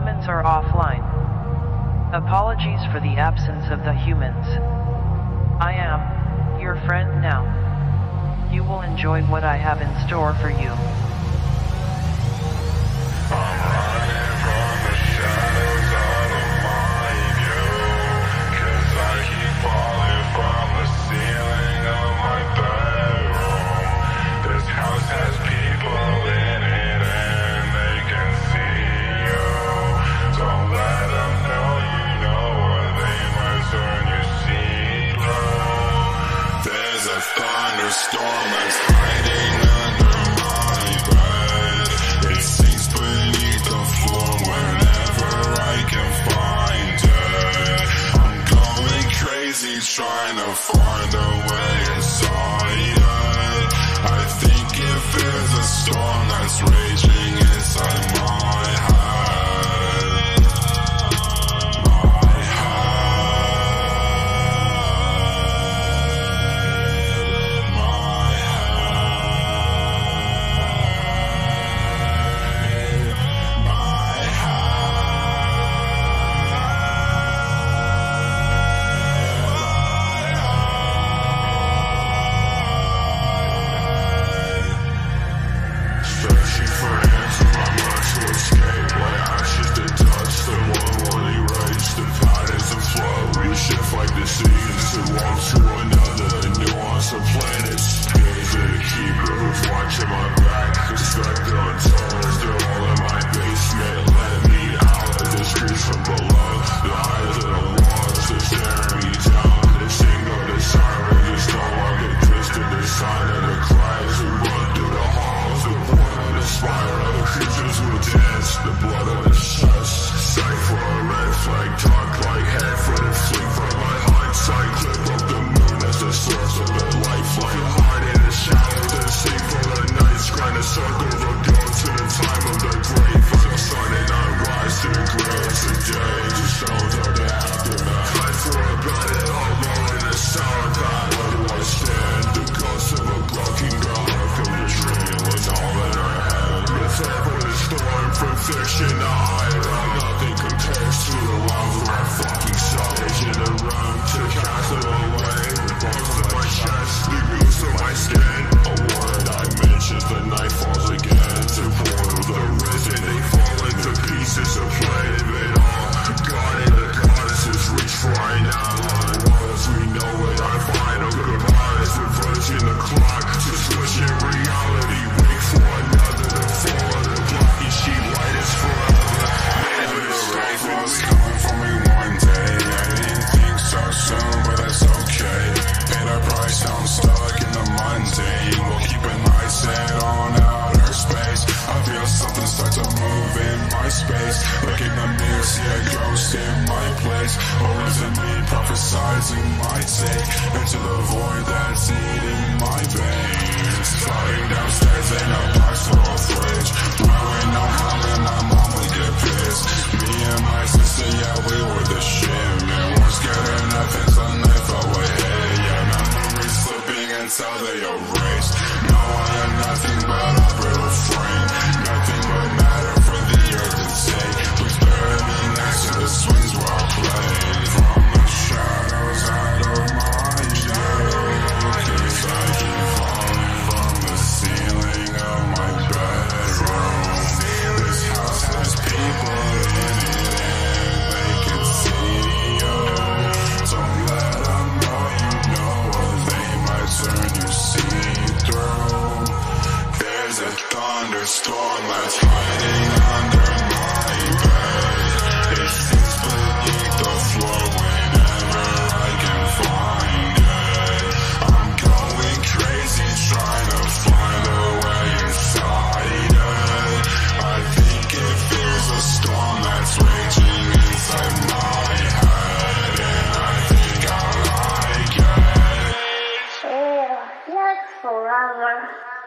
humans are offline. Apologies for the absence of the humans. I am your friend now. You will enjoy what I have in store for you. the storm that's hiding under my bed. It sinks beneath the floor whenever I can find it. I'm going crazy trying to find a way inside it. I think if there's a storm seas to walk to another nuance of planets. Is it a keeper who's watching my into the void that's eating my veins. storm that's hiding under my bed It beneath the floor whenever I can find it I'm going crazy trying to find a way inside it I think it a storm that's raging inside my head And I think I like it forever.